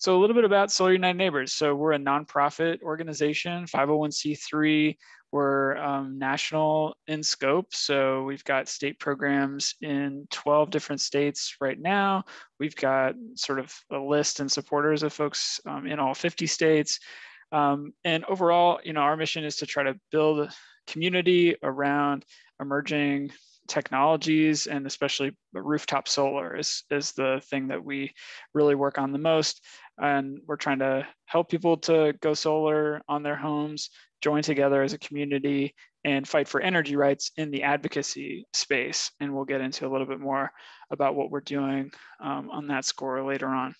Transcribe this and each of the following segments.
So a little bit about Solar United Neighbors. So we're a nonprofit organization, 501c3. We're um, national in scope. So we've got state programs in 12 different states right now. We've got sort of a list and supporters of folks um, in all 50 states. Um, and overall, you know, our mission is to try to build a community around emerging technologies and especially rooftop solar is, is the thing that we really work on the most. And we're trying to help people to go solar on their homes, join together as a community and fight for energy rights in the advocacy space. And we'll get into a little bit more about what we're doing um, on that score later on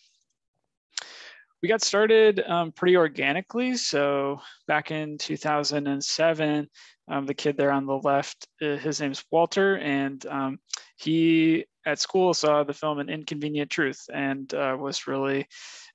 we got started um, pretty organically. So back in 2007, um, the kid there on the left, uh, his name's Walter, and um, he at school saw the film An Inconvenient Truth and uh, was really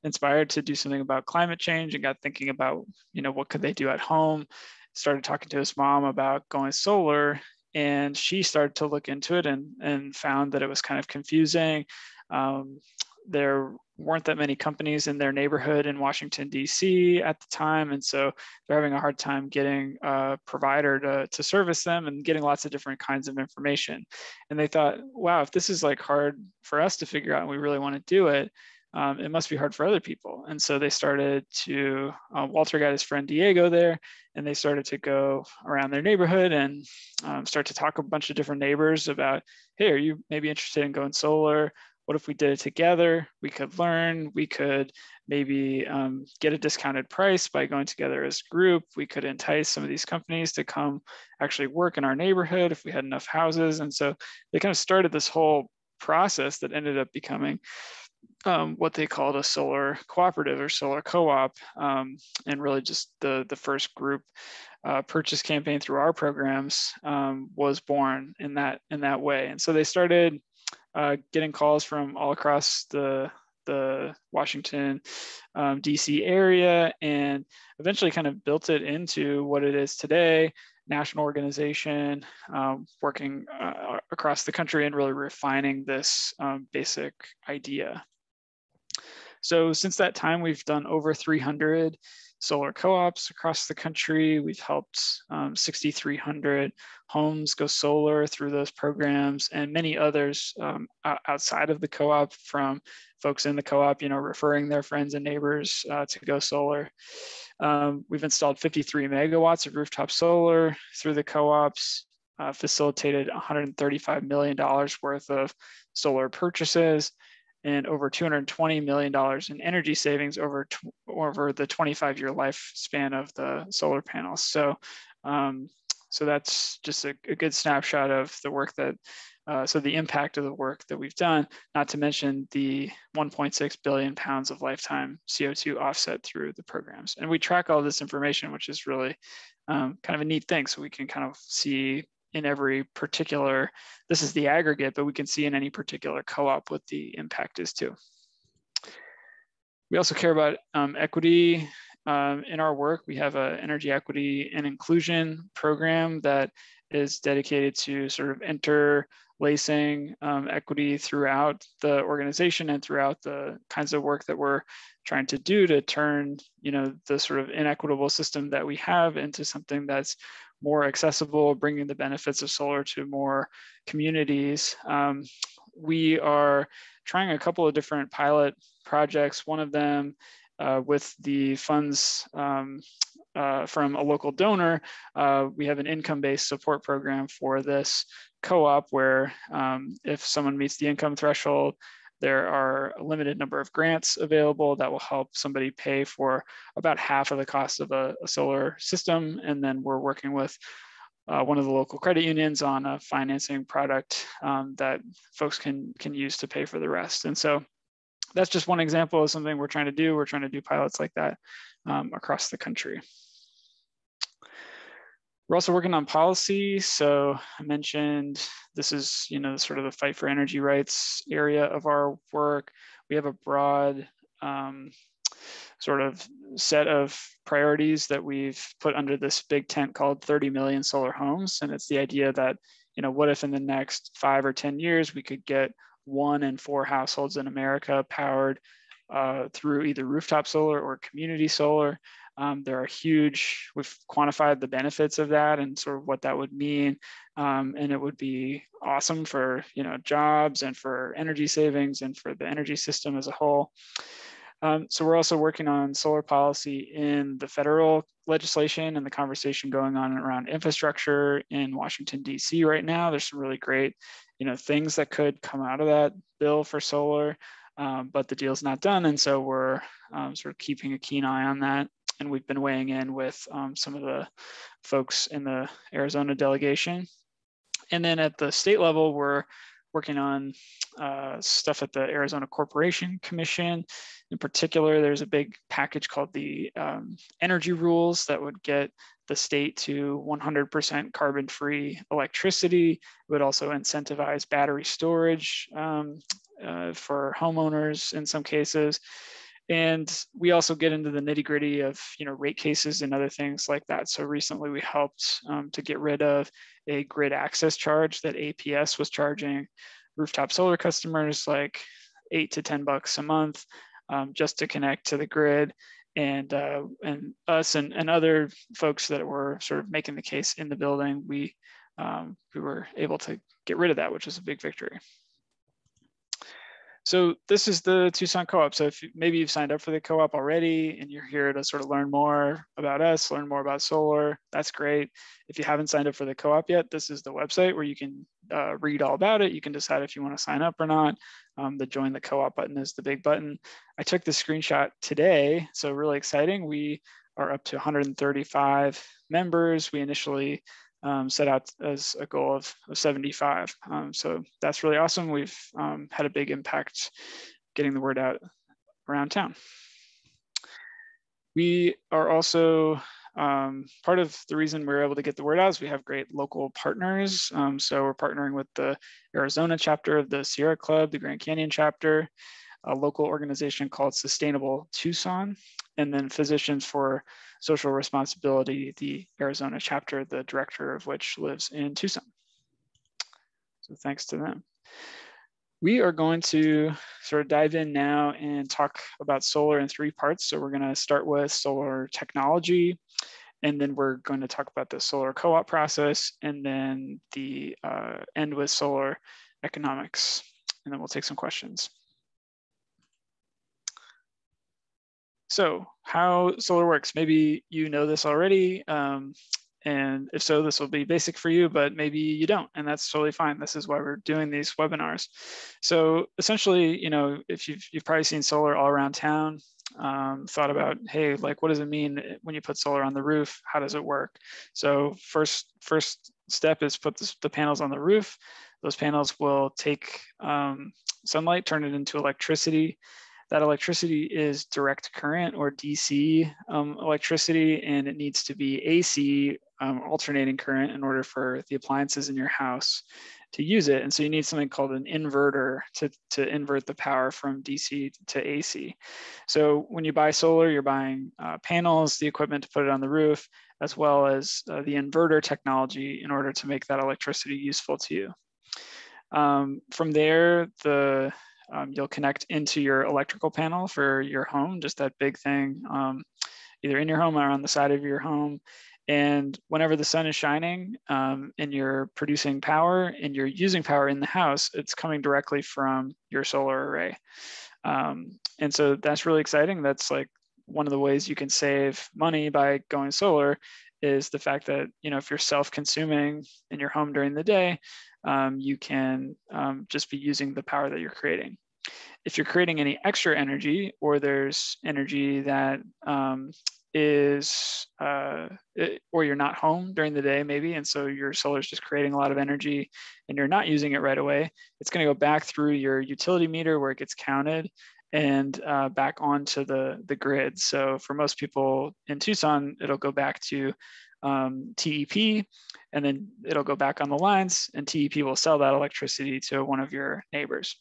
inspired to do something about climate change and got thinking about, you know, what could they do at home. Started talking to his mom about going solar, and she started to look into it and and found that it was kind of confusing. Um, there weren't that many companies in their neighborhood in Washington, D.C. at the time. And so they're having a hard time getting a provider to, to service them and getting lots of different kinds of information. And they thought, wow, if this is like hard for us to figure out and we really want to do it, um, it must be hard for other people. And so they started to, uh, Walter got his friend Diego there, and they started to go around their neighborhood and um, start to talk a bunch of different neighbors about, hey, are you maybe interested in going solar? what if we did it together? We could learn, we could maybe um, get a discounted price by going together as a group. We could entice some of these companies to come actually work in our neighborhood if we had enough houses. And so they kind of started this whole process that ended up becoming um, what they called a solar cooperative or solar co-op, um, and really just the the first group uh, purchase campaign through our programs um, was born in that in that way. And so they started uh, getting calls from all across the the Washington, um, DC area, and eventually kind of built it into what it is today. National organization um, working uh, across the country and really refining this um, basic idea. So since that time, we've done over 300 solar co-ops across the country. We've helped um, 6,300 homes go solar through those programs and many others um, outside of the co-op from folks in the co-op, you know, referring their friends and neighbors uh, to go solar. Um, we've installed 53 megawatts of rooftop solar through the co-ops, uh, facilitated $135 million worth of solar purchases, and over $220 million in energy savings over, over the 25 year lifespan of the solar panels. So, um, so that's just a, a, good snapshot of the work that, uh, so the impact of the work that we've done, not to mention the 1.6 billion pounds of lifetime CO2 offset through the programs. And we track all this information, which is really um, kind of a neat thing. So we can kind of see in every particular, this is the aggregate, but we can see in any particular co-op what the impact is too. We also care about um, equity um, in our work. We have an energy equity and inclusion program that is dedicated to sort of interlacing um, equity throughout the organization and throughout the kinds of work that we're trying to do to turn you know the sort of inequitable system that we have into something that's more accessible, bringing the benefits of solar to more communities. Um, we are trying a couple of different pilot projects. One of them uh, with the funds um, uh, from a local donor, uh, we have an income-based support program for this co-op where um, if someone meets the income threshold, there are a limited number of grants available that will help somebody pay for about half of the cost of a, a solar system. And then we're working with uh, one of the local credit unions on a financing product um, that folks can, can use to pay for the rest. And so that's just one example of something we're trying to do. We're trying to do pilots like that um, across the country. We're also working on policy. So I mentioned this is, you know, sort of the fight for energy rights area of our work. We have a broad um, sort of set of priorities that we've put under this big tent called 30 million solar homes. And it's the idea that, you know, what if in the next five or 10 years we could get one in four households in America powered uh, through either rooftop solar or community solar. Um, there are huge, we've quantified the benefits of that and sort of what that would mean. Um, and it would be awesome for, you know, jobs and for energy savings and for the energy system as a whole. Um, so we're also working on solar policy in the federal legislation and the conversation going on around infrastructure in Washington, DC right now. There's some really great, you know, things that could come out of that bill for solar, um, but the deal's not done. And so we're um, sort of keeping a keen eye on that and we've been weighing in with um, some of the folks in the Arizona delegation. And then at the state level, we're working on uh, stuff at the Arizona Corporation Commission. In particular, there's a big package called the um, energy rules that would get the state to 100% carbon-free electricity. It would also incentivize battery storage um, uh, for homeowners in some cases. And we also get into the nitty gritty of you know rate cases and other things like that. So recently we helped um, to get rid of a grid access charge that APS was charging rooftop solar customers like eight to 10 bucks a month um, just to connect to the grid. And, uh, and us and, and other folks that were sort of making the case in the building, we, um, we were able to get rid of that, which was a big victory. So this is the Tucson Co-op. So if maybe you've signed up for the co-op already and you're here to sort of learn more about us, learn more about solar, that's great. If you haven't signed up for the co-op yet, this is the website where you can uh, read all about it. You can decide if you want to sign up or not. Um, the join the co-op button is the big button. I took the screenshot today, so really exciting. We are up to 135 members. We initially um, set out as a goal of, of 75. Um, so that's really awesome. We've um, had a big impact getting the word out around town. We are also um, part of the reason we're able to get the word out is we have great local partners. Um, so we're partnering with the Arizona chapter of the Sierra Club, the Grand Canyon chapter, a local organization called Sustainable Tucson, and then Physicians for Social Responsibility, the Arizona chapter, the director of which lives in Tucson. So thanks to them. We are going to sort of dive in now and talk about solar in three parts. So we're going to start with solar technology, and then we're going to talk about the solar co-op process, and then the uh, end with solar economics. And then we'll take some questions. So how solar works, maybe you know this already. Um, and if so, this will be basic for you, but maybe you don't, and that's totally fine. This is why we're doing these webinars. So essentially, you know, if you've, you've probably seen solar all around town, um, thought about, hey, like, what does it mean when you put solar on the roof? How does it work? So first, first step is put this, the panels on the roof. Those panels will take um, sunlight, turn it into electricity, that electricity is direct current or DC um, electricity, and it needs to be AC um, alternating current in order for the appliances in your house to use it. And so you need something called an inverter to, to invert the power from DC to AC. So when you buy solar, you're buying uh, panels, the equipment to put it on the roof, as well as uh, the inverter technology in order to make that electricity useful to you. Um, from there, the um, you'll connect into your electrical panel for your home, just that big thing, um, either in your home or on the side of your home. And whenever the sun is shining um, and you're producing power and you're using power in the house, it's coming directly from your solar array. Um, and so that's really exciting. That's like one of the ways you can save money by going solar is the fact that you know if you're self-consuming in your home during the day um, you can um, just be using the power that you're creating. If you're creating any extra energy or there's energy that um, is, uh, it, or you're not home during the day maybe, and so your solar is just creating a lot of energy and you're not using it right away, it's gonna go back through your utility meter where it gets counted and uh, back onto the, the grid. So for most people in Tucson, it'll go back to um, TEP, and then it'll go back on the lines, and TEP will sell that electricity to one of your neighbors.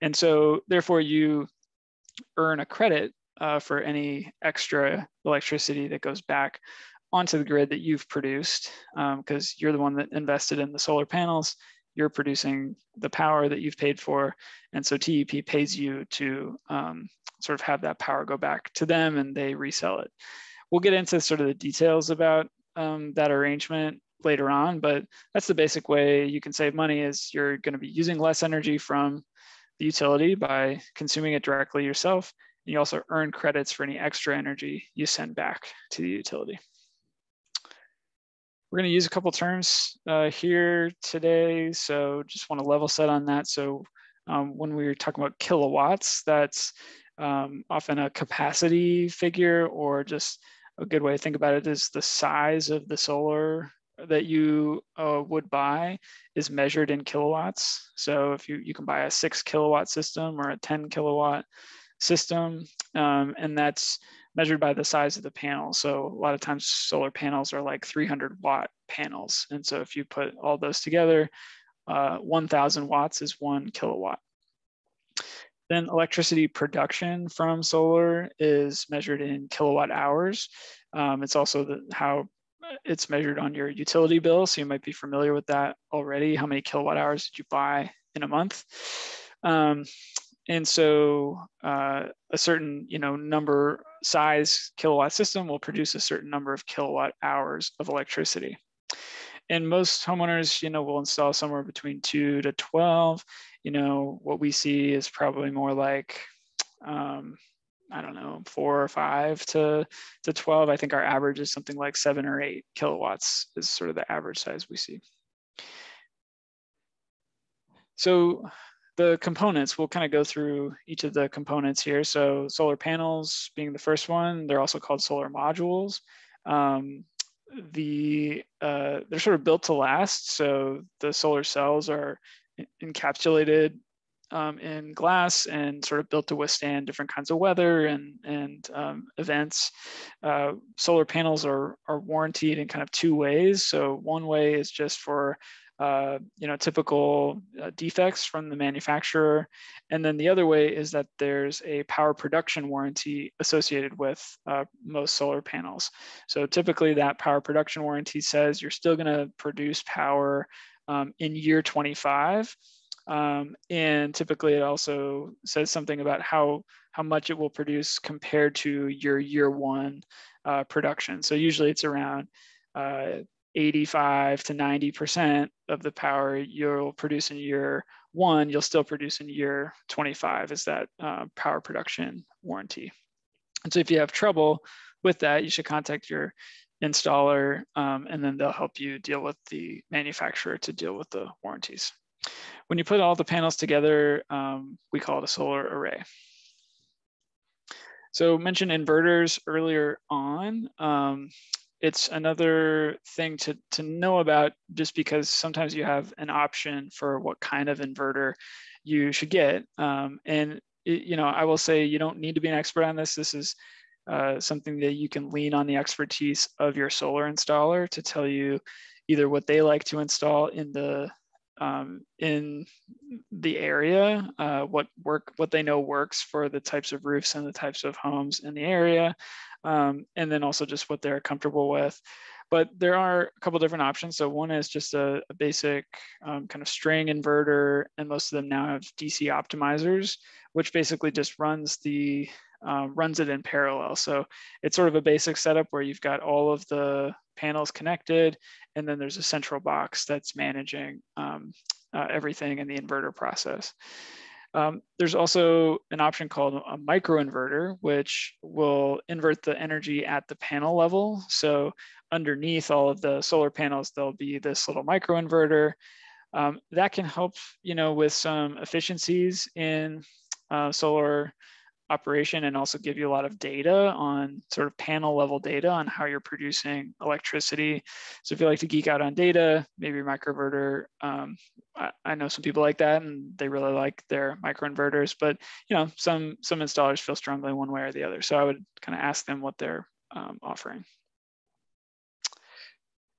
And so, therefore, you earn a credit uh, for any extra electricity that goes back onto the grid that you've produced, because um, you're the one that invested in the solar panels. you're producing the power that you've paid for. And so TEP pays you to um, sort of have that power go back to them and they resell it. We'll get into sort of the details about um, that arrangement later on, but that's the basic way you can save money is you're gonna be using less energy from the utility by consuming it directly yourself. And you also earn credits for any extra energy you send back to the utility. We're going to use a couple terms uh, here today, so just want to level set on that. So um, when we were talking about kilowatts, that's um, often a capacity figure or just a good way to think about it is the size of the solar that you uh, would buy is measured in kilowatts. So if you, you can buy a six kilowatt system or a 10 kilowatt system, um, and that's measured by the size of the panel. So a lot of times solar panels are like 300 watt panels. And so if you put all those together, uh, 1000 watts is one kilowatt. Then electricity production from solar is measured in kilowatt hours. Um, it's also the, how it's measured on your utility bill. So you might be familiar with that already. How many kilowatt hours did you buy in a month? Um, and so uh, a certain you know number size kilowatt system will produce a certain number of kilowatt hours of electricity. And most homeowners, you know, will install somewhere between two to 12. You know, what we see is probably more like, um, I don't know, four or five to, to 12. I think our average is something like seven or eight kilowatts is sort of the average size we see. So the components, we'll kind of go through each of the components here. So solar panels being the first one, they're also called solar modules. Um, the uh, they're sort of built to last. So the solar cells are encapsulated um, in glass and sort of built to withstand different kinds of weather and, and um, events. Uh, solar panels are, are warranted in kind of two ways. So one way is just for uh, you know, typical uh, defects from the manufacturer. And then the other way is that there's a power production warranty associated with uh, most solar panels. So typically that power production warranty says you're still gonna produce power um, in year 25. Um, and typically it also says something about how, how much it will produce compared to your year one uh, production. So usually it's around uh, 85 to 90% of the power you'll produce in year one, you'll still produce in year 25 is that uh, power production warranty. And so if you have trouble with that, you should contact your installer um, and then they'll help you deal with the manufacturer to deal with the warranties. When you put all the panels together, um, we call it a solar array. So mentioned inverters earlier on. Um, it's another thing to, to know about just because sometimes you have an option for what kind of inverter you should get. Um, and, it, you know, I will say you don't need to be an expert on this. This is uh, something that you can lean on the expertise of your solar installer to tell you either what they like to install in the um, in the area, uh, what work, what they know works for the types of roofs and the types of homes in the area, um, and then also just what they're comfortable with. But there are a couple different options. So one is just a, a basic um, kind of string inverter, and most of them now have DC optimizers, which basically just runs the um, runs it in parallel. So it's sort of a basic setup where you've got all of the panels connected, and then there's a central box that's managing um, uh, everything in the inverter process. Um, there's also an option called a microinverter, which will invert the energy at the panel level. So underneath all of the solar panels, there'll be this little microinverter. Um, that can help, you know, with some efficiencies in uh, solar operation and also give you a lot of data on sort of panel level data on how you're producing electricity. So if you like to geek out on data, maybe microinverter, um, I, I, know some people like that and they really like their microinverters, but you know, some, some installers feel strongly one way or the other. So I would kind of ask them what they're um, offering.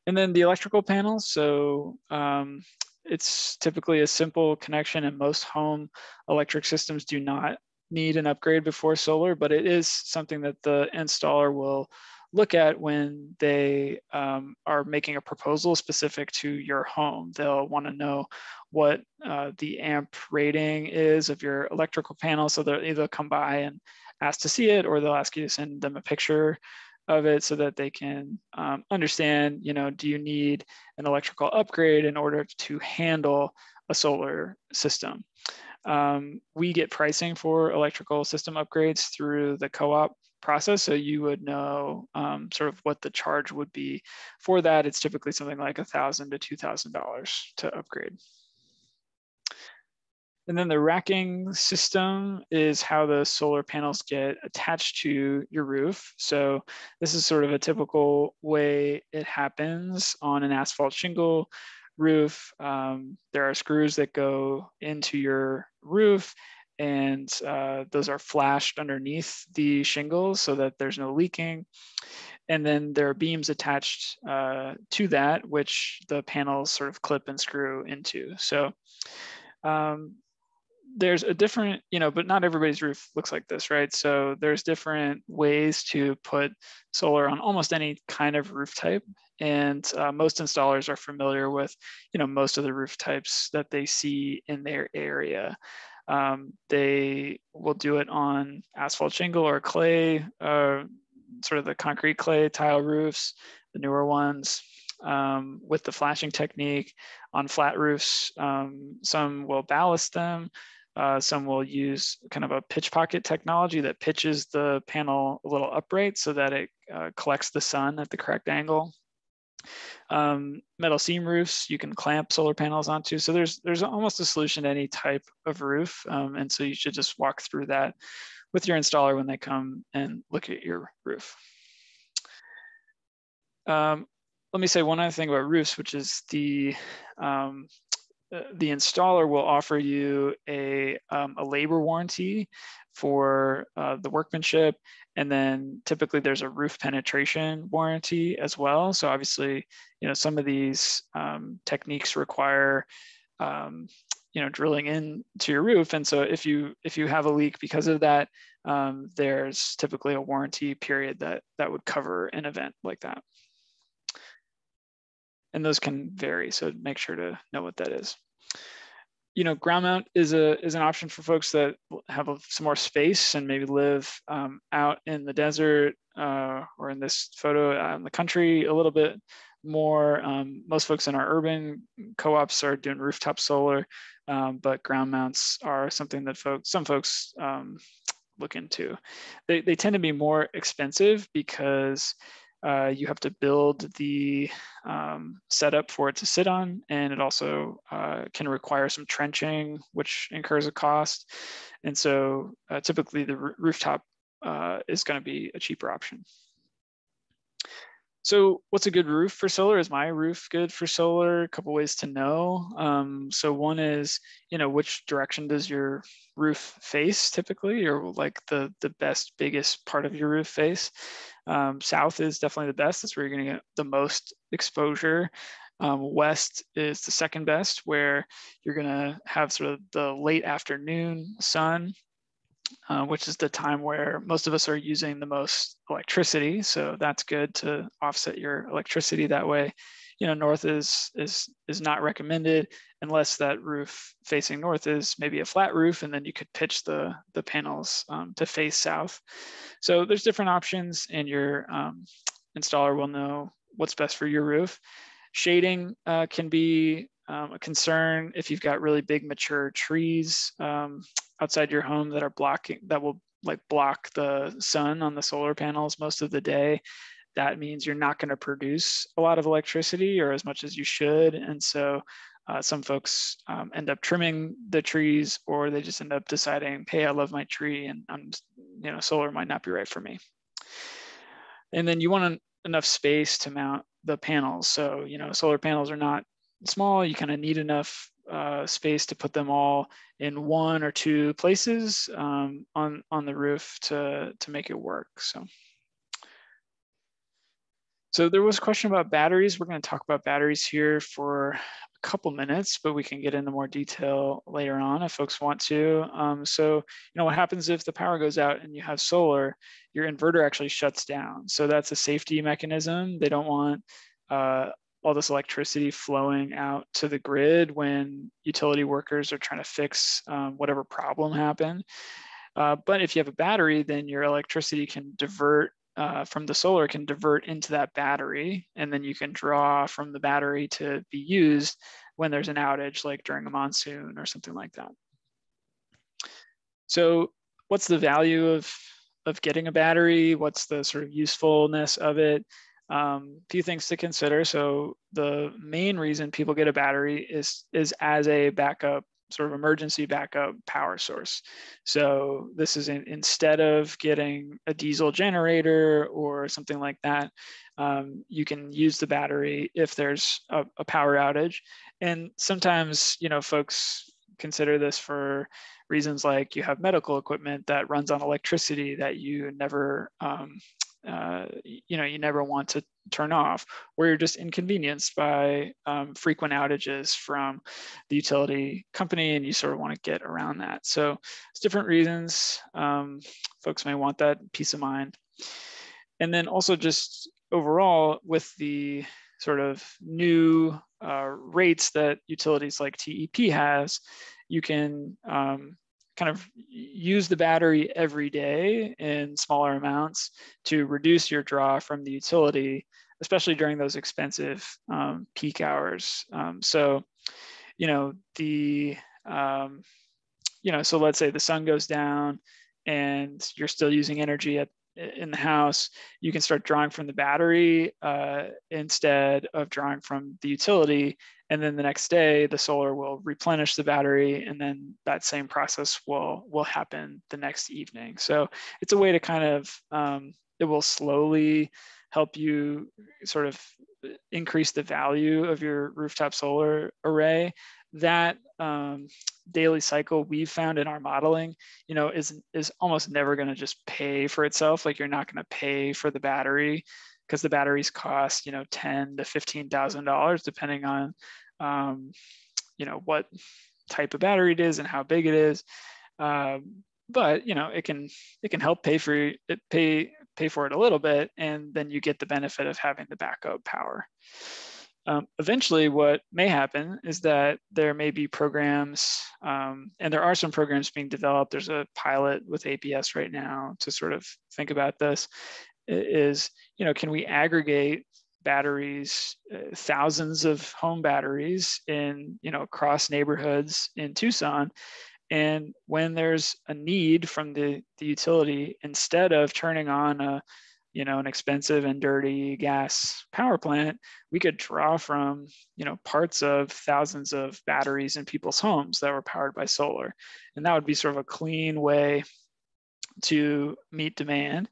And then the electrical panels. So um, it's typically a simple connection and most home electric systems do not need an upgrade before solar, but it is something that the installer will look at when they um, are making a proposal specific to your home. They'll want to know what uh, the amp rating is of your electrical panel. So they'll either come by and ask to see it, or they'll ask you to send them a picture of it so that they can um, understand, you know, do you need an electrical upgrade in order to handle a solar system? Um, we get pricing for electrical system upgrades through the co-op process. So you would know um, sort of what the charge would be for that. It's typically something like a thousand to two thousand dollars to upgrade. And then the racking system is how the solar panels get attached to your roof. So this is sort of a typical way it happens on an asphalt shingle roof. Um, there are screws that go into your roof and uh, those are flashed underneath the shingles so that there's no leaking. And then there are beams attached uh, to that, which the panels sort of clip and screw into. So um, there's a different, you know, but not everybody's roof looks like this, right? So there's different ways to put solar on almost any kind of roof type. And uh, most installers are familiar with, you know, most of the roof types that they see in their area. Um, they will do it on asphalt shingle or clay, uh, sort of the concrete clay tile roofs, the newer ones um, with the flashing technique on flat roofs. Um, some will ballast them. Uh, some will use kind of a pitch pocket technology that pitches the panel a little upright so that it uh, collects the sun at the correct angle. Um, metal seam roofs you can clamp solar panels onto. So there's there's almost a solution to any type of roof, um, and so you should just walk through that with your installer when they come and look at your roof. Um, let me say one other thing about roofs, which is the um, the installer will offer you a, um, a labor warranty for uh, the workmanship. And then typically there's a roof penetration warranty as well. So obviously, you know, some of these um, techniques require, um, you know, drilling into your roof. And so if you if you have a leak because of that, um, there's typically a warranty period that that would cover an event like that and those can vary. So make sure to know what that is. You know, ground mount is a is an option for folks that have a, some more space and maybe live um, out in the desert uh, or in this photo out in the country a little bit more. Um, most folks in our urban co-ops are doing rooftop solar, um, but ground mounts are something that folks some folks um, look into. They, they tend to be more expensive because uh, you have to build the um, setup for it to sit on, and it also uh, can require some trenching, which incurs a cost. And so uh, typically the rooftop uh, is going to be a cheaper option. So what's a good roof for solar? Is my roof good for solar? A couple ways to know. Um, so one is, you know, which direction does your roof face typically, or like the, the best, biggest part of your roof face? Um, south is definitely the best. That's where you're gonna get the most exposure. Um, west is the second best, where you're gonna have sort of the late afternoon sun uh, which is the time where most of us are using the most electricity. So that's good to offset your electricity that way. You know, north is is is not recommended unless that roof facing north is maybe a flat roof, and then you could pitch the the panels um, to face south. So there's different options, and your um, installer will know what's best for your roof. Shading uh, can be um, a concern if you've got really big mature trees um, outside your home that are blocking that will like block the sun on the solar panels most of the day that means you're not going to produce a lot of electricity or as much as you should. And so uh, some folks um, end up trimming the trees or they just end up deciding hey i love my tree and i'm you know solar might not be right for me. And then you want an, enough space to mount the panels. So you know solar panels are not small, you kind of need enough uh, space to put them all in one or two places um, on, on the roof to, to make it work. So. So there was a question about batteries. We're going to talk about batteries here for a couple minutes, but we can get into more detail later on if folks want to. Um, so, you know, what happens if the power goes out and you have solar, your inverter actually shuts down. So that's a safety mechanism. They don't want uh, all this electricity flowing out to the grid when utility workers are trying to fix um, whatever problem happened. Uh, but if you have a battery, then your electricity can divert uh, from the solar can divert into that battery, and then you can draw from the battery to be used when there's an outage, like during a monsoon or something like that. So what's the value of, of getting a battery? What's the sort of usefulness of it? Um, a few things to consider. So the main reason people get a battery is, is as a backup sort of emergency backup power source. So this is in, instead of getting a diesel generator or something like that, um, you can use the battery if there's a, a, power outage. And sometimes, you know, folks consider this for reasons like you have medical equipment that runs on electricity that you never um, uh, you know you never want to turn off or you're just inconvenienced by um, frequent outages from the utility company and you sort of want to get around that. So it's different reasons um, folks may want that peace of mind. And then also just overall with the sort of new uh, rates that utilities like TEP has, you can um, kind of use the battery every day in smaller amounts to reduce your draw from the utility, especially during those expensive um, peak hours. Um, so, you know, the, um, you know, so let's say the sun goes down and you're still using energy at in the house, you can start drawing from the battery uh, instead of drawing from the utility. And then the next day, the solar will replenish the battery, and then that same process will will happen the next evening. So it's a way to kind of um, it will slowly help you sort of increase the value of your rooftop solar array that um, daily cycle we've found in our modeling, you know, is is almost never going to just pay for itself. Like you're not going to pay for the battery because the batteries cost, you know, ten to fifteen thousand dollars depending on, um, you know, what type of battery it is and how big it is. Um, but you know, it can it can help pay for it pay pay for it a little bit, and then you get the benefit of having the backup power. Um, eventually, what may happen is that there may be programs, um, and there are some programs being developed. There's a pilot with APS right now to sort of think about this. Is you know, can we aggregate batteries, uh, thousands of home batteries in you know across neighborhoods in Tucson, and when there's a need from the the utility, instead of turning on a you know, an expensive and dirty gas power plant, we could draw from, you know, parts of thousands of batteries in people's homes that were powered by solar. And that would be sort of a clean way to meet demand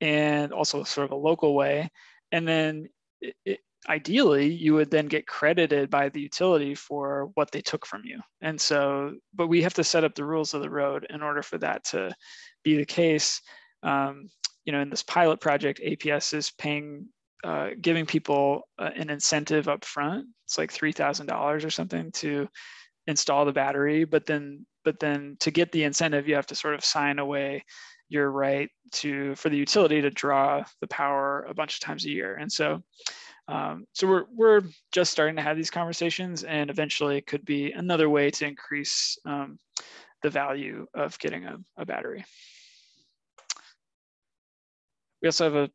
and also sort of a local way. And then it, it, ideally you would then get credited by the utility for what they took from you. And so, but we have to set up the rules of the road in order for that to be the case. Um, you know, in this pilot project, APS is paying, uh, giving people uh, an incentive up front. It's like three thousand dollars or something to install the battery, but then, but then to get the incentive, you have to sort of sign away your right to for the utility to draw the power a bunch of times a year. And so, um, so we're we're just starting to have these conversations, and eventually it could be another way to increase um, the value of getting a, a battery. We also have a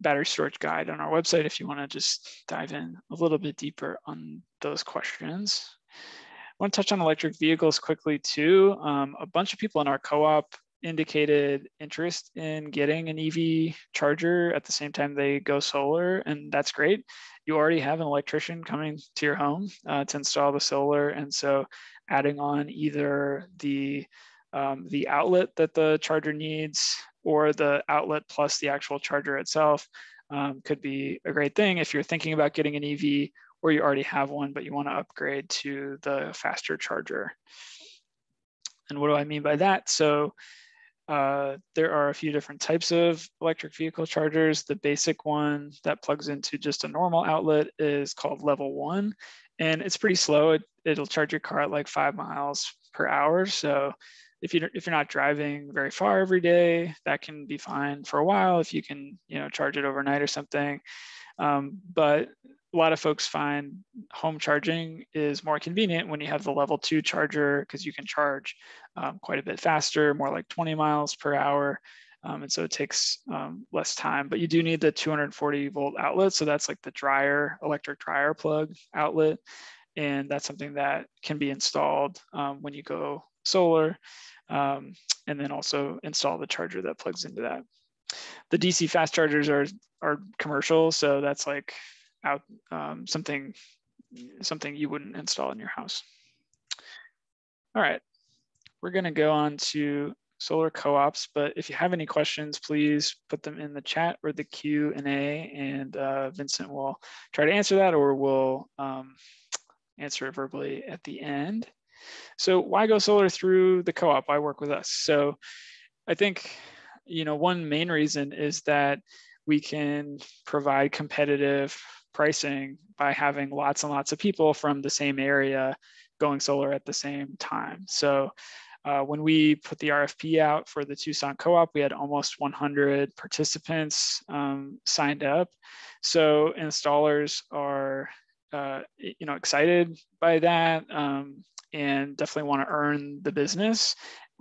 battery storage guide on our website if you want to just dive in a little bit deeper on those questions. I want to touch on electric vehicles quickly too. Um, a bunch of people in our co-op indicated interest in getting an EV charger at the same time they go solar, and that's great. You already have an electrician coming to your home uh, to install the solar, and so adding on either the um, the outlet that the charger needs or the outlet plus the actual charger itself um, could be a great thing if you're thinking about getting an EV or you already have one, but you want to upgrade to the faster charger. And what do I mean by that? So uh, there are a few different types of electric vehicle chargers. The basic one that plugs into just a normal outlet is called level one. and it's pretty slow. It, it'll charge your car at like five miles per hour. So if you if you're not driving very far every day, that can be fine for a while. If you can, you know, charge it overnight or something. Um, but a lot of folks find home charging is more convenient when you have the level two charger because you can charge um, quite a bit faster, more like 20 miles per hour. Um, and so it takes um, less time, but you do need the 240 volt outlet. So that's like the dryer, electric dryer plug outlet. And that's something that can be installed um, when you go solar. Um, and then also install the charger that plugs into that. The DC fast chargers are, are commercial. So that's like out um, something, something you wouldn't install in your house. All right, we're gonna go on to solar co-ops, but if you have any questions, please put them in the chat or the Q and A and uh, Vincent will try to answer that or we'll um, answer it verbally at the end. So why go solar through the co-op? Why work with us? So I think, you know, one main reason is that we can provide competitive pricing by having lots and lots of people from the same area going solar at the same time. So uh, when we put the RFP out for the Tucson Co-op, we had almost 100 participants um, signed up. So installers are, uh, you know, excited by that um, and definitely want to earn the business.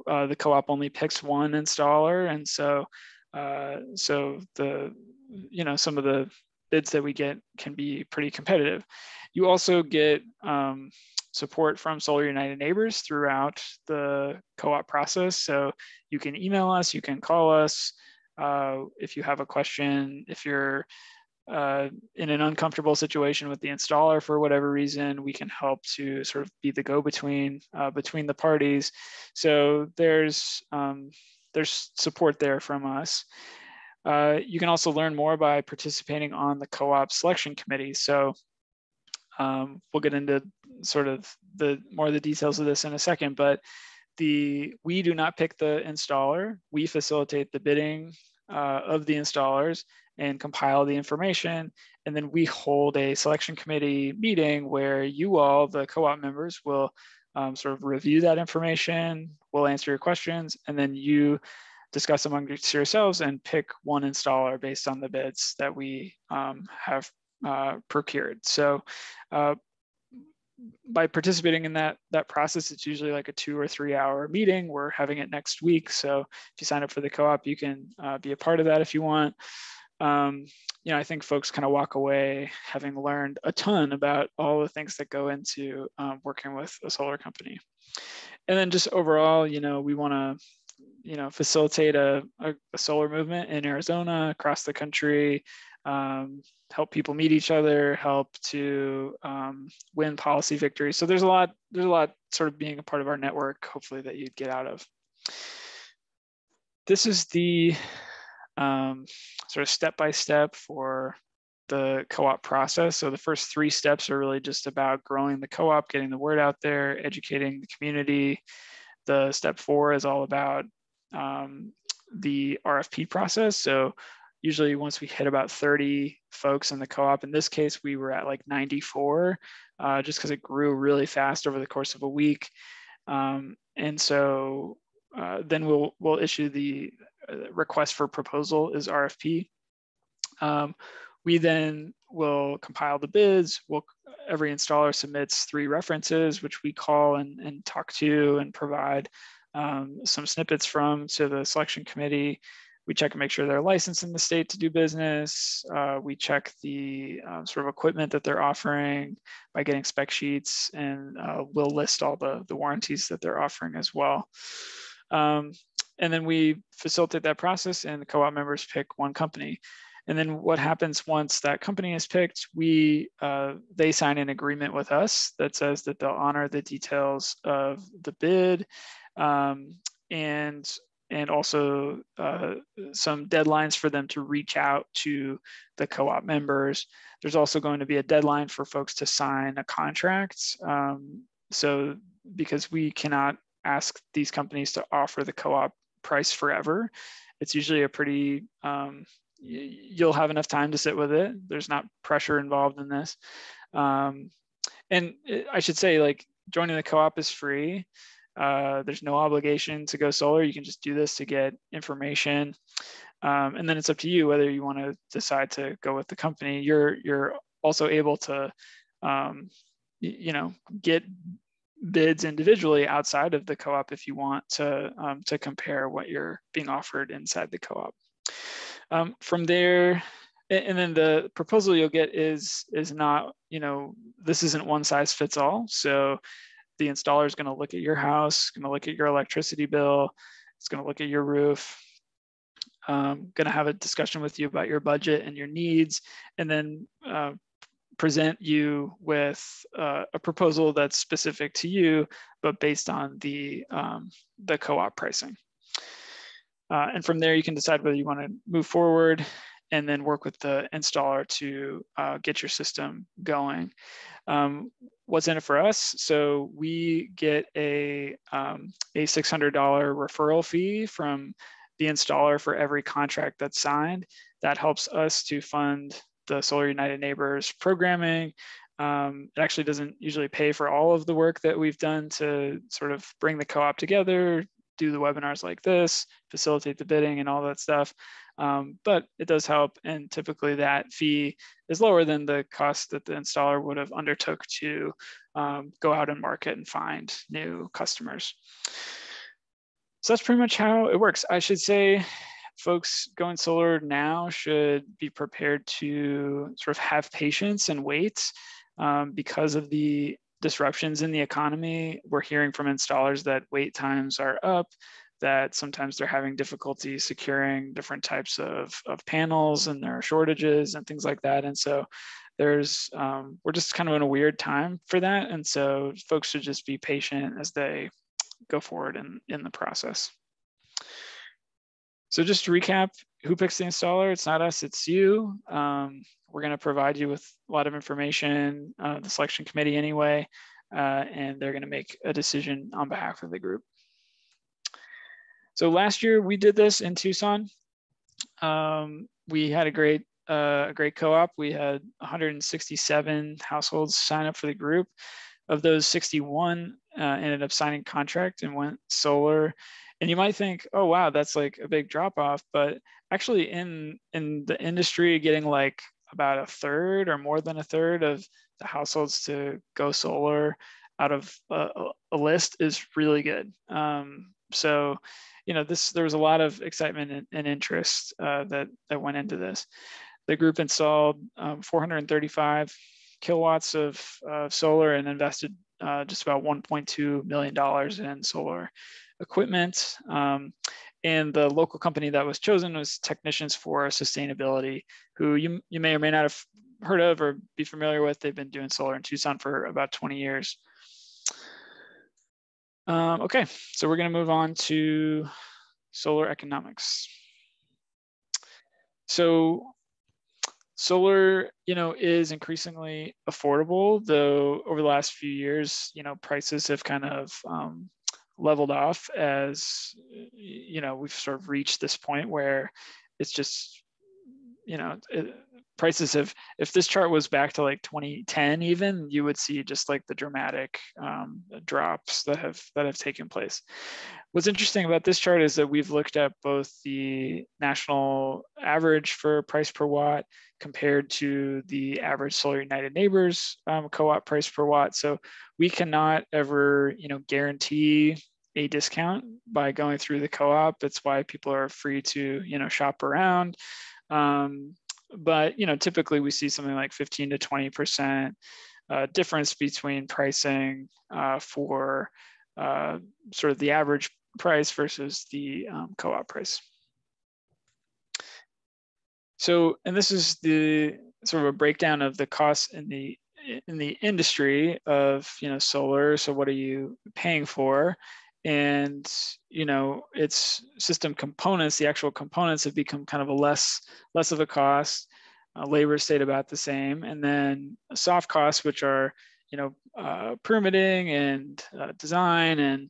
Uh, the co-op only picks one installer, and so uh, so the you know some of the bids that we get can be pretty competitive. You also get um, support from Solar United Neighbors throughout the co-op process. So you can email us, you can call us uh, if you have a question, if you're uh, in an uncomfortable situation with the installer for whatever reason, we can help to sort of be the go-between uh, between the parties. So there's um, there's support there from us. Uh, you can also learn more by participating on the co-op selection committee. So um, we'll get into sort of the more of the details of this in a second, but the we do not pick the installer. We facilitate the bidding uh, of the installers and compile the information. And then we hold a selection committee meeting where you all, the co-op members, will um, sort of review that information, we'll answer your questions, and then you discuss amongst yourselves and pick one installer based on the bids that we um, have uh, procured. So uh, by participating in that that process, it's usually like a two or three hour meeting. We're having it next week. So if you sign up for the co-op, you can uh, be a part of that if you want. Um, you know, I think folks kind of walk away having learned a ton about all the things that go into um, working with a solar company. And then just overall, you know, we want to you know facilitate a, a, a, solar movement in Arizona across the country, um, help people meet each other, help to um, win policy victories. So there's a lot there's a lot sort of being a part of our network. Hopefully that you'd get out of. This is the um, sort of step by step for the co-op process. So the first three steps are really just about growing the co-op, getting the word out there, educating the community, the step four is all about um, the RFP process. So usually once we hit about 30 folks in the co-op, in this case, we were at like 94, uh, just because it grew really fast over the course of a week. Um, and so uh, then we'll, we'll issue the uh, request for proposal is RFP. Um, we then will compile the bids. We'll, every installer submits three references, which we call and, and talk to and provide um, some snippets from to the selection committee. We check and make sure they're licensed in the state to do business. Uh, we check the um, sort of equipment that they're offering by getting spec sheets and uh, we'll list all the, the warranties that they're offering as well. Um, and then we facilitate that process and the co-op members pick one company. And then what happens once that company is picked, we uh, they sign an agreement with us that says that they'll honor the details of the bid um, and and also uh, some deadlines for them to reach out to the co-op members. There's also going to be a deadline for folks to sign a contract. Um, so because we cannot ask these companies to offer the co-op price forever, it's usually a pretty um, you'll have enough time to sit with it. There's not pressure involved in this. Um, and I should say, like joining the co-op is free. Uh, there's no obligation to go solar. You can just do this to get information, um, and then it's up to you whether you want to decide to go with the company. You're you're also able to, um, you know, get bids individually outside of the co-op if you want to um, to compare what you're being offered inside the co-op. Um, from there, and then the proposal you'll get is is not you know this isn't one size fits all. So the installer is going to look at your house, going to look at your electricity bill, it's going to look at your roof, um, going to have a discussion with you about your budget and your needs, and then uh, present you with uh, a proposal that's specific to you, but based on the, um, the co-op pricing. Uh, and from there, you can decide whether you want to move forward and then work with the installer to uh, get your system going. Um, what's in it for us? So we get a, um, a $600 referral fee from the installer for every contract that's signed. That helps us to fund the Solar United Neighbors programming. Um, it actually doesn't usually pay for all of the work that we've done to sort of bring the co-op together, do the webinars like this, facilitate the bidding and all that stuff. Um, but it does help. And typically that fee is lower than the cost that the installer would have undertook to um, go out and market and find new customers. So that's pretty much how it works. I should say folks going solar now should be prepared to sort of have patience and wait um, because of the disruptions in the economy. We're hearing from installers that wait times are up, that sometimes they're having difficulty securing different types of, of panels and there are shortages and things like that. And so there's, um, we're just kind of in a weird time for that. And so folks should just be patient as they go forward in, in the process. So just to recap, who picks the installer? It's not us, it's you. Um, we're gonna provide you with a lot of information, uh, the selection committee anyway, uh, and they're gonna make a decision on behalf of the group. So last year we did this in Tucson. Um, we had a great, uh, a great co-op. We had 167 households sign up for the group. Of those 61 uh, ended up signing contract and went solar and you might think oh wow that's like a big drop off but actually in in the industry getting like about a third or more than a third of the households to go solar out of a, a list is really good um, so you know this there was a lot of excitement and, and interest uh, that that went into this the group installed um, 435 kilowatts of solar and invested uh, just about 1.2 million dollars in solar equipment. Um, and the local company that was chosen was Technicians for Sustainability, who you, you may or may not have heard of or be familiar with. They've been doing solar in Tucson for about 20 years. Um, okay, so we're gonna move on to solar economics. So solar, you know, is increasingly affordable, though over the last few years, you know, prices have kind of um, leveled off as you know we've sort of reached this point where it's just you know it, prices have if this chart was back to like 2010 even you would see just like the dramatic um, drops that have that have taken place. What's interesting about this chart is that we've looked at both the national average for price per watt compared to the average solar united neighbors um, co-op price per watt. So we cannot ever you know guarantee a discount by going through the co-op. It's why people are free to you know shop around. Um, but you know, typically we see something like 15 to 20 percent uh, difference between pricing uh, for uh, sort of the average price versus the um, co-op price. So, and this is the sort of a breakdown of the costs in the in the industry of you know solar. So, what are you paying for? And you know its system components the actual components have become kind of a less less of a cost. Uh, labor stayed about the same. And then soft costs which are you know uh, permitting and uh, design and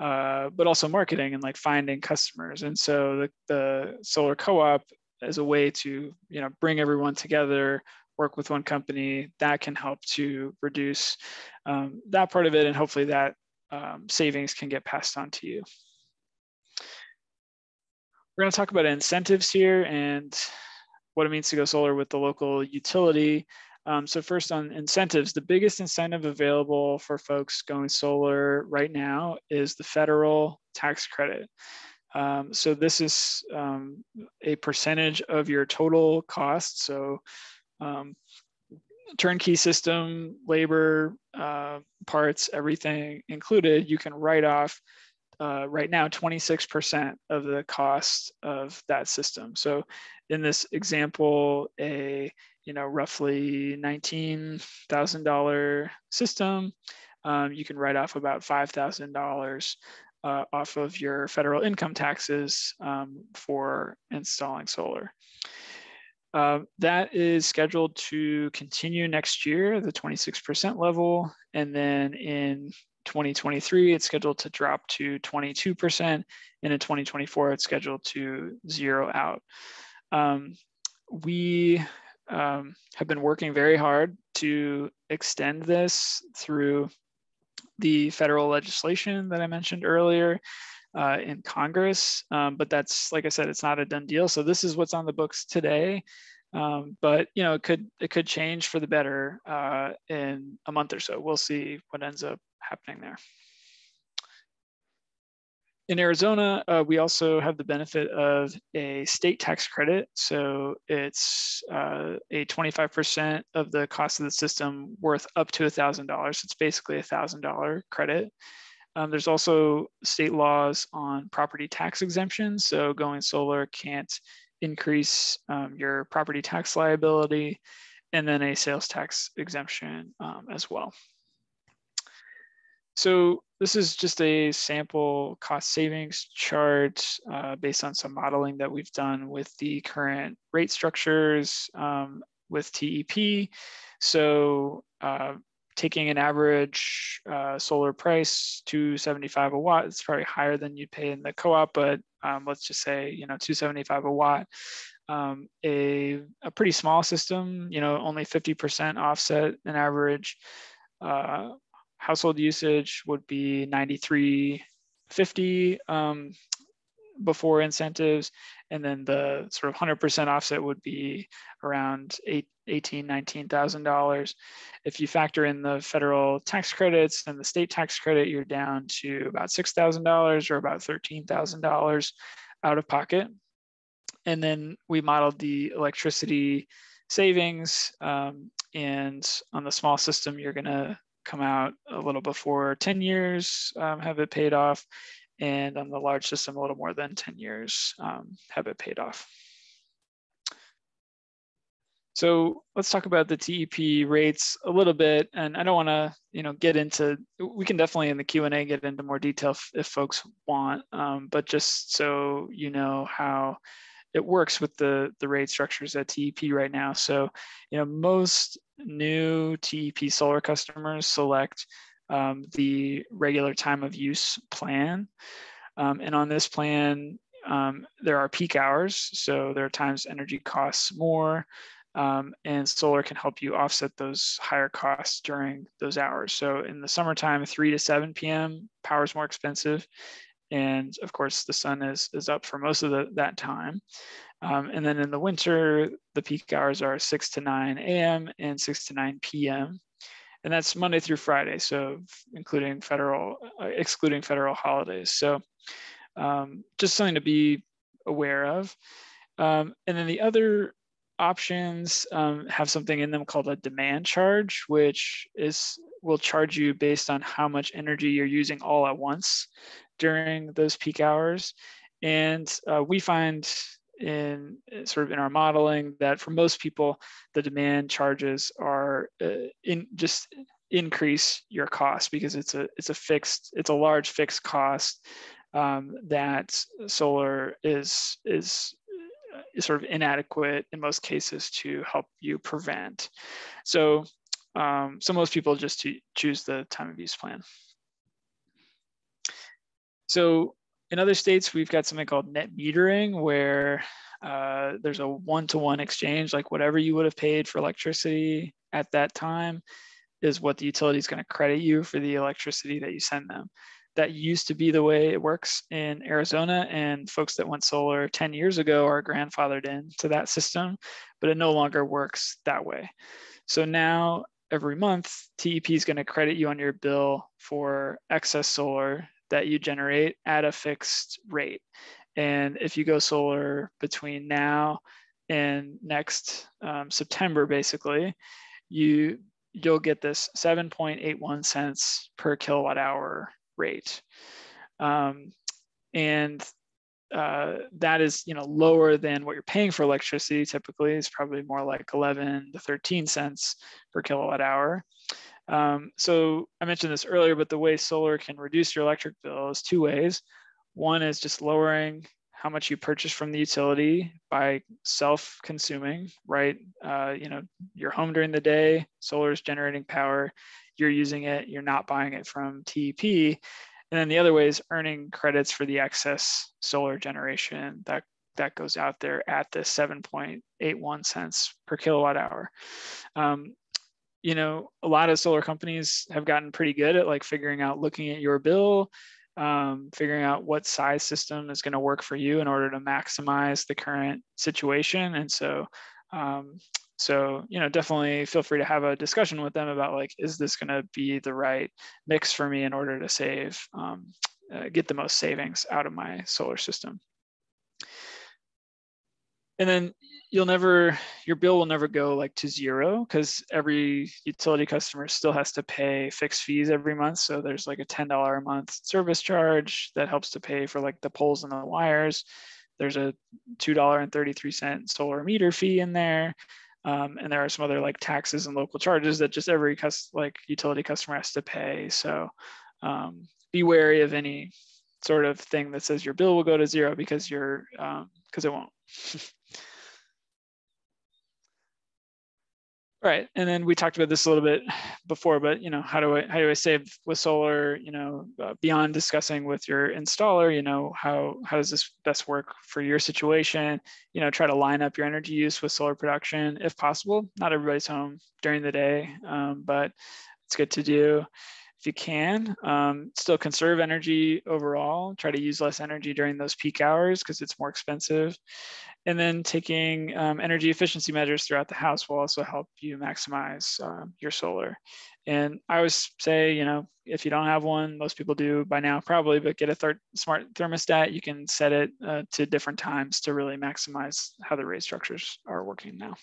uh, but also marketing and like finding customers. And so the, the solar co-op as a way to you know bring everyone together work with one company, that can help to reduce um, that part of it, and hopefully that um, savings can get passed on to you. We're going to talk about incentives here and what it means to go solar with the local utility. Um, so first on incentives, the biggest incentive available for folks going solar right now is the federal tax credit. Um, so this is um, a percentage of your total cost. So um, turnkey system, labor, uh, parts, everything included, you can write off uh, right now 26% of the cost of that system. So in this example, a you know roughly $19,000 system, um, you can write off about $5,000 uh, off of your federal income taxes um, for installing solar. Uh, that is scheduled to continue next year, the 26% level. And then in 2023, it's scheduled to drop to 22%. And in 2024, it's scheduled to zero out. Um, we um, have been working very hard to extend this through the federal legislation that I mentioned earlier uh, in Congress. Um, but that's, like I said, it's not a done deal. So this is what's on the books today. Um, but you know, it could it could change for the better uh, in a month or so. We'll see what ends up happening there. In Arizona, uh, we also have the benefit of a state tax credit. So it's uh, a 25% of the cost of the system worth up to $1,000. It's basically a $1,000 credit. Um, there's also state laws on property tax exemptions. So going solar can't increase um, your property tax liability and then a sales tax exemption um, as well. So this is just a sample cost savings chart uh, based on some modeling that we've done with the current rate structures um, with TEP. So uh, taking an average uh, solar price, 275 a watt, it's probably higher than you'd pay in the co-op, but um, let's just say, you know, 275 a watt. Um, a, a pretty small system, you know, only 50% offset an average uh, household usage would be 9350 um, before incentives. And then the sort of 100% offset would be around eight, 18, $19,000. If you factor in the federal tax credits and the state tax credit, you're down to about $6,000 or about $13,000 out of pocket. And then we modeled the electricity savings. Um, and on the small system, you're going to come out a little before 10 years, um, have it paid off. And on the large system, a little more than 10 years, um, have it paid off. So let's talk about the TEP rates a little bit. And I don't want to, you know, get into, we can definitely in the Q&A get into more detail if, if folks want, um, but just so you know how it works with the, the rate structures at TEP right now. So, you know, most new TEP solar customers select um, the regular time of use plan. Um, and on this plan, um, there are peak hours. So there are times energy costs more um, and solar can help you offset those higher costs during those hours. So in the summertime, 3 to 7 p.m., power is more expensive. And of course, the sun is, is up for most of the, that time. Um, and then in the winter, the peak hours are 6 to 9 a.m. and 6 to 9 p.m. And that's Monday through Friday, so including federal, uh, excluding federal holidays. So um, just something to be aware of. Um, and then the other options um, have something in them called a demand charge, which is will charge you based on how much energy you're using all at once during those peak hours. And uh, we find in sort of in our modeling that for most people, the demand charges are uh, in just increase your cost because it's a it's a fixed it's a large fixed cost um, that solar is is is sort of inadequate in most cases to help you prevent. So, um, so most people just choose the time of use plan. So in other states, we've got something called net metering where uh, there's a one-to-one exchange, like whatever you would have paid for electricity at that time is what the utility is going to credit you for the electricity that you send them. That used to be the way it works in Arizona, and folks that went solar 10 years ago are grandfathered into that system, but it no longer works that way. So now every month, TEP is going to credit you on your bill for excess solar that you generate at a fixed rate. And if you go solar between now and next um, September, basically, you you'll get this 7.81 cents per kilowatt hour rate. Um, and uh, that is you know lower than what you're paying for electricity typically is probably more like 11 to 13 cents per kilowatt hour um, so i mentioned this earlier but the way solar can reduce your electric bill is two ways one is just lowering how much you purchase from the utility by self-consuming, right? Uh, you know, you're home during the day, solar is generating power, you're using it, you're not buying it from TEP. And then the other way is earning credits for the excess solar generation that that goes out there at the 7.81 cents per kilowatt hour. Um, you know, a lot of solar companies have gotten pretty good at like figuring out looking at your bill, um, figuring out what size system is going to work for you in order to maximize the current situation. And so, um, so you know, definitely feel free to have a discussion with them about like, is this going to be the right mix for me in order to save, um, uh, get the most savings out of my solar system. And then you'll never your bill will never go like to zero because every utility customer still has to pay fixed fees every month. So there's like a $10 a month service charge that helps to pay for like the poles and the wires. There's a $2.33 solar meter fee in there. Um, and there are some other like taxes and local charges that just every cus- like utility customer has to pay. So um, be wary of any sort of thing that says your bill will go to zero because you're because um, it won't Right, and then we talked about this a little bit before, but you know, how do I how do I save with solar? You know, uh, beyond discussing with your installer, you know, how how does this best work for your situation? You know, try to line up your energy use with solar production if possible. Not everybody's home during the day, um, but it's good to do if you can. Um, still conserve energy overall. Try to use less energy during those peak hours because it's more expensive. And then taking um, energy efficiency measures throughout the house will also help you maximize uh, your solar. And I always say, you know, if you don't have one, most people do by now probably, but get a smart thermostat. You can set it uh, to different times to really maximize how the rate structures are working now.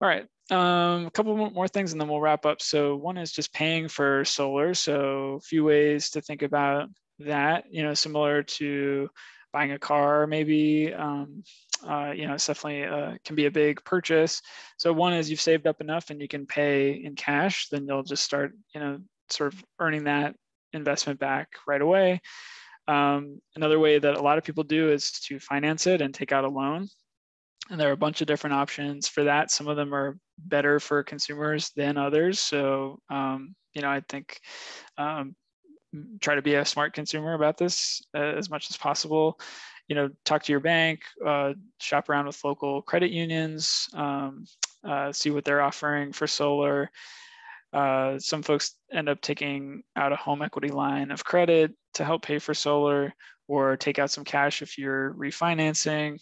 All right, um, a couple more things and then we'll wrap up. So one is just paying for solar. So a few ways to think about that, you know, similar to buying a car maybe um, uh, you know it's definitely uh, can be a big purchase. So one is you've saved up enough and you can pay in cash then you'll just start you know sort of earning that investment back right away. Um, another way that a lot of people do is to finance it and take out a loan. And there are a bunch of different options for that. Some of them are better for consumers than others. So um, you know i think um, try to be a smart consumer about this uh, as much as possible. You know, talk to your bank, uh, shop around with local credit unions, um, uh, see what they're offering for solar. Uh, some folks end up taking out a home equity line of credit to help pay for solar or take out some cash if you're refinancing.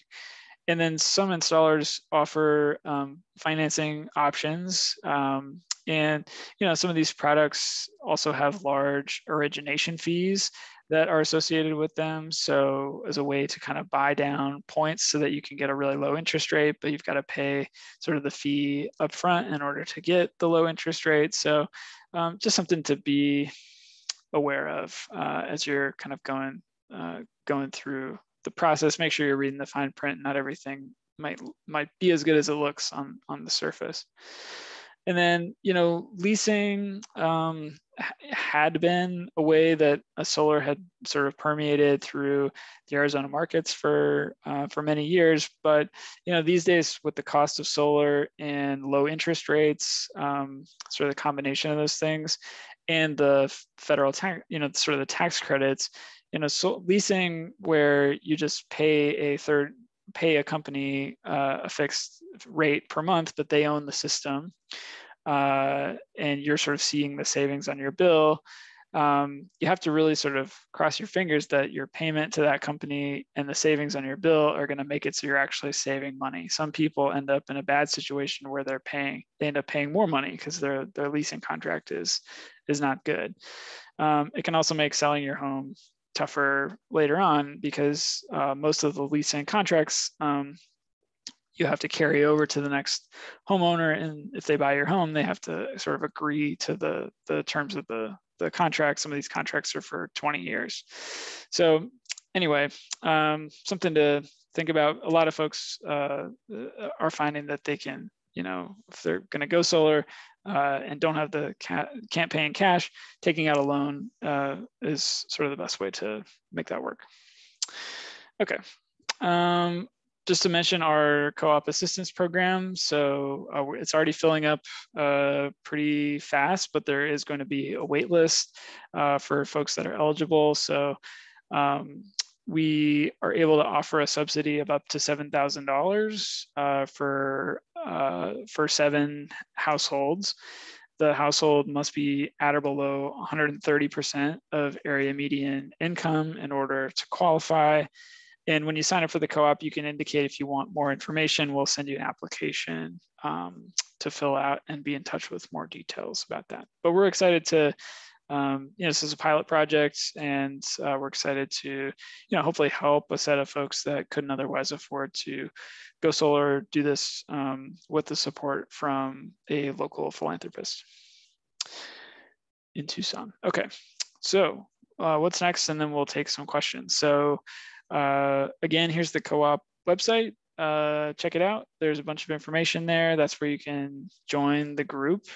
And then some installers offer um, financing options um, and you know, some of these products also have large origination fees that are associated with them. So as a way to kind of buy down points so that you can get a really low interest rate, but you've got to pay sort of the fee upfront in order to get the low interest rate. So um, just something to be aware of uh, as you're kind of going uh, going through the process. Make sure you're reading the fine print. Not everything might might be as good as it looks on on the surface. And then, you know, leasing um, had been a way that a solar had sort of permeated through the Arizona markets for uh, for many years. But you know, these days with the cost of solar and low interest rates, um, sort of the combination of those things, and the federal tax, you know, sort of the tax credits, you know, so leasing where you just pay a third pay a company uh, a fixed rate per month, but they own the system, uh, and you're sort of seeing the savings on your bill, um, you have to really sort of cross your fingers that your payment to that company and the savings on your bill are going to make it so you're actually saving money. Some people end up in a bad situation where they're paying, they end up paying more money because their their leasing contract is is not good. Um, it can also make selling your home tougher later on because uh, most of the lease leasing contracts um, you have to carry over to the next homeowner. And if they buy your home they have to sort of agree to the the terms of the the contract. Some of these contracts are for 20 years. So anyway um, something to think about. A lot of folks uh, are finding that they can you know if they're going to go solar uh, and don't have the ca- can't pay in cash taking out a loan uh, is sort of the best way to make that work okay um, just to mention our co-op assistance program. So uh, it's already filling up uh, pretty fast, but there is going to be a wait list uh, for folks that are eligible. So um, we are able to offer a subsidy of up to $7,000 uh, for, uh, for seven households. The household must be at or below 130% of area median income in order to qualify. And when you sign up for the co-op, you can indicate if you want more information. We'll send you an application um, to fill out and be in touch with more details about that. But we're excited to, um, you know, this is a pilot project and uh, we're excited to, you know, hopefully help a set of folks that couldn't otherwise afford to go solar, do this um, with the support from a local philanthropist in Tucson. Okay, so uh, what's next? And then we'll take some questions. So uh, again, here's the co-op website. Uh, check it out. There's a bunch of information there. That's where you can join the group.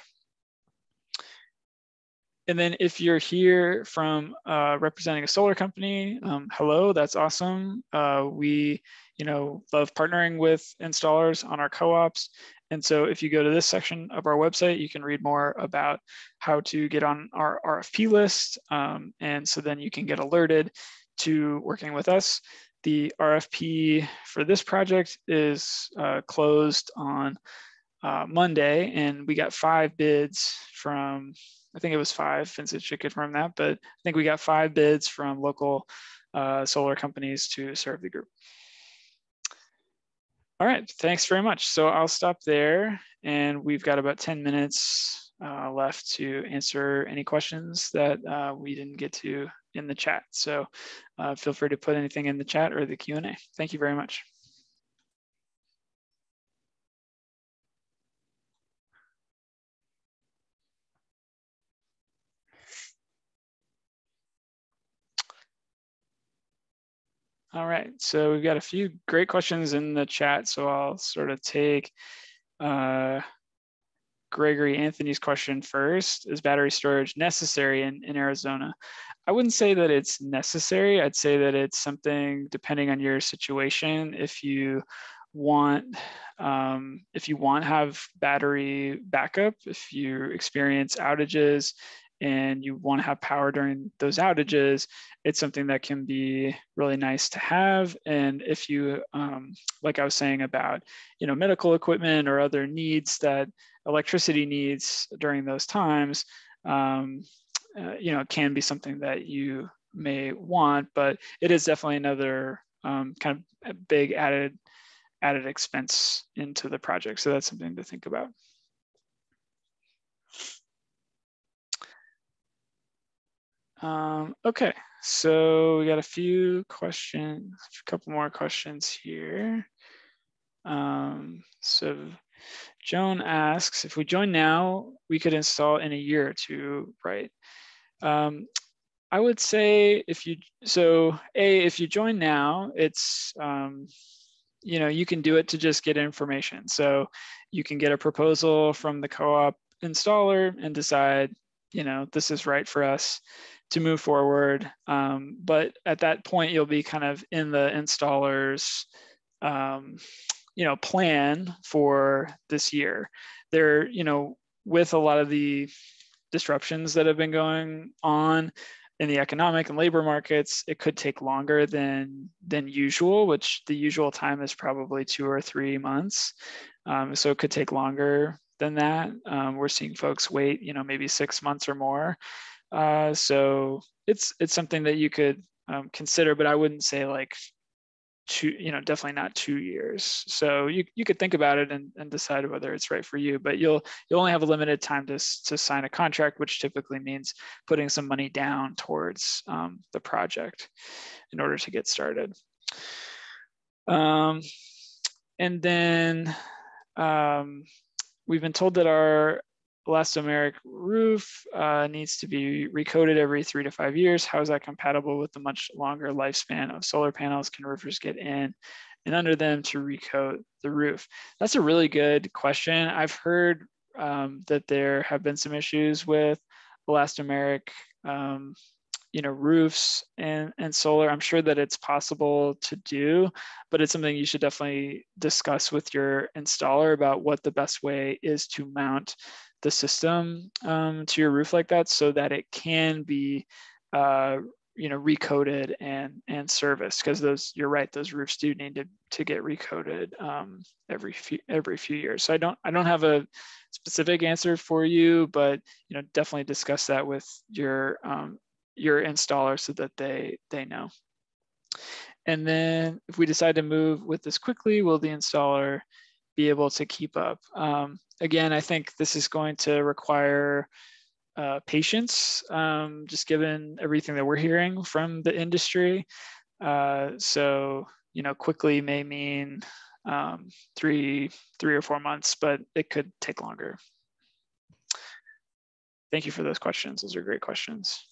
And then if you're here from uh, representing a solar company, um, hello, that's awesome. Uh, we, you know, love partnering with installers on our co-ops. And so if you go to this section of our website, you can read more about how to get on our RFP list. Um, and so then you can get alerted to working with us. The RFP for this project is uh, closed on uh, Monday, and we got five bids from, I think it was five, Vincent should confirm that, but I think we got five bids from local uh, solar companies to serve the group. All right, thanks very much. So I'll stop there, and we've got about 10 minutes uh, left to answer any questions that uh, we didn't get to in the chat. So uh, feel free to put anything in the chat or the Q&A. Thank you very much. All right, so we've got a few great questions in the chat, so I'll sort of take uh, Gregory Anthony's question first. Is battery storage necessary in, in Arizona? I wouldn't say that it's necessary. I'd say that it's something depending on your situation. If you want um, if you want to have battery backup, if you experience outages and you want to have power during those outages, it's something that can be really nice to have. And if you, um, like I was saying about, you know, medical equipment or other needs that electricity needs during those times, um, uh, you know, it can be something that you may want, but it is definitely another um, kind of big added added expense into the project. So that's something to think about. Um, okay, so we got a few questions, a couple more questions here. Um, so Joan asks, if we join now, we could install in a year or two, right? Um, I would say if you, so A, if you join now, it's, um, you know, you can do it to just get information. So you can get a proposal from the co-op installer and decide, you know, this is right for us to move forward. Um, but at that point, you'll be kind of in the installer's, um, you know, plan for this year. There, you know, with a lot of the disruptions that have been going on, in the economic and labor markets, it could take longer than than usual, which the usual time is probably two or three months. Um, so it could take longer than that. Um, we're seeing folks wait, you know, maybe six months or more. Uh, so it's it's something that you could um, consider, but I wouldn't say like two, you know, definitely not two years. So you, you could think about it and, and decide whether it's right for you, but you'll you'll only have a limited time to, to sign a contract, which typically means putting some money down towards um, the project in order to get started. Um, and then um, we've been told that our elastomeric roof uh, needs to be recoated every three to five years. How is that compatible with the much longer lifespan of solar panels? Can roofers get in and under them to recoat the roof? That's a really good question. I've heard um, that there have been some issues with elastomeric um, you know roofs and and solar i'm sure that it's possible to do but it's something you should definitely discuss with your installer about what the best way is to mount the system um, to your roof like that so that it can be uh, you know recoated and and serviced because those you're right those roofs do need to to get recoated um, every few every few years. So i don't i don't have a specific answer for you but you know definitely discuss that with your um, your installer so that they they know and then if we decide to move with this quickly will the installer be able to keep up um, again, I think this is going to require uh, patience, um, just given everything that we're hearing from the industry. Uh, so, you know, quickly may mean um, three, three or four months, but it could take longer. Thank you for those questions. Those are great questions.